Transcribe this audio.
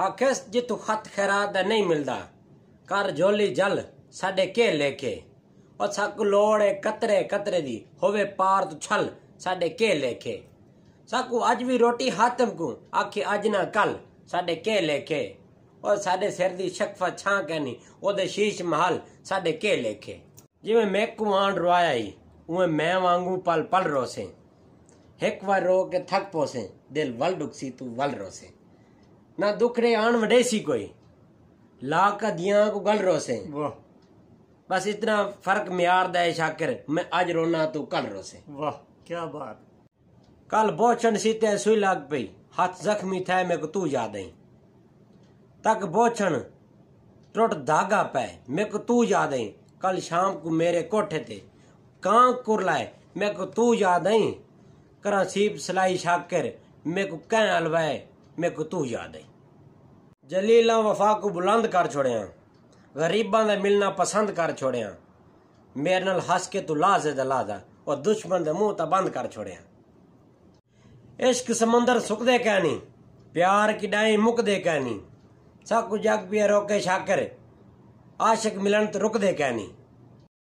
आखेस जितू खत खैराद नहीं मिलता कर जोली जल साडे के लेके और सक लोड़े कतरे कतरे दी होवे पार तू छल साडे के लेके सकू अज भी रोटी हाथम को आखी अज ना कल साडे के लेके और साडे सिर दी शक्फा छा कहनी ओदे शीश महल साडे के लेके जिवें मैकू आंड रोया ही उवें मैं वांगू पल पल रोसे एक बार रो के थक पोसे दिल वल डुकसी तू वल रोसे ना दुखड़े आन वडेसी कोई। लाख का दिया को गल रो से वाह। बस इतना फ़र्क म्यार है मैं आज रोना तू कल रो से वाह क्या बात। कल बोचन सीते सुई लाग पी हाथ जख्मी था मेरे को तू याद आई तक बोछन टुट धागा पे मेरे को तू याद आई कल शाम को मेरे कोठे थे कांक कुर लाए मेरे को तू याद आई करा सीप सिलाई शाकिर मेरे को कह अलवाए मेरे को तू याद आई जलीला वफा को बुलंद कर छोड़िया गरीबा ने मिलना पसंद कर छोड़िया मेरे नाल हंस के तू लाज है जला दा और दुश्मन के मुँह तो बंद कर छोड़िया इश्क समंदर सुकदे नहीं प्यार की डाई मुकदे नहीं सब कुछ जग पिया रोके शाकर, आशक मिलन तो रुकदे नहीं